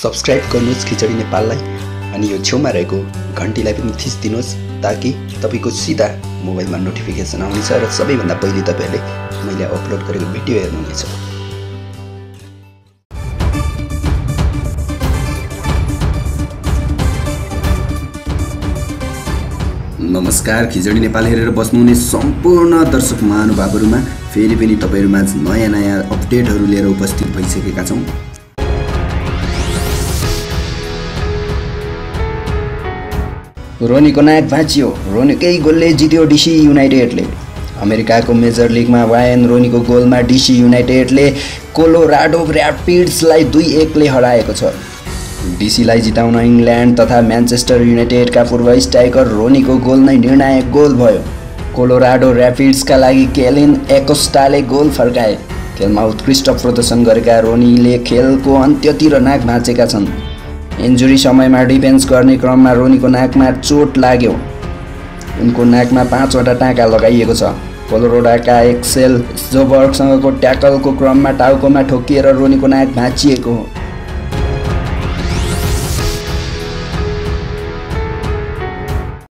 Subscribe गर्नुहोस् खिचडी नेपाललाई अनि यो छेउमा रहेको घन्टीलाई पनि थिचिदिनुहोस् ताकि तपाईँको सिधा मोबाइलमा नोटिफिकेसन आउनेछ र सबैभन्दा पहिले तपाईँहरूले मैले अपलोड गरेको भिडियो हेर्नुहुनेछ। नमस्कार खिचडी नेपाल हेरेर बस्नुहुने सम्पूर्ण दर्शक महानुभावहरूमा फेरि पनि तपाईँहरूमा नयाँ नयाँ अपडेटहरू लिएर उपस्थित भइसकेका छौँ। रोनीको नायक भाँचियो। रोनीकै गोलले जित्यो डिसी युनाइटेडले। अमेरिकाको मेजर लिगमा वायन रोनीको गोलमा डिसी युनाइटेडले कोलोराडो ऱ्यापिड्सलाई दुई एकले हराएको छ। डिसीलाई जिताउन इङ्ल्यान्ड तथा म्यान्चेस्टर युनाइटेडका पूर्व स्ट्राइकर रोनीको गोल नै निर्णायक गोल भयो। कोलोराडो ऱ्यापिड्सका लागि केलिन एकोस्टाले गोल फर्काए। खेलमा उत्कृष्ट प्रदर्शन गरेका रोनीले खेलको अन्त्यतिर नाक भाँचेका छन्। इन्जुरी समयमा डिफेन्स गर्ने क्रममा रोनीको नाकमा चोट लाग्यो। उनको नाकमा पाँचवटा टाँका लगाइएको छ। कोलोरोडाका एक्सेल जोबर्गसँगको ट्याकलको क्रममा टाउकोमा ठोकिएर रोनीको नाक भाँचिएको हो।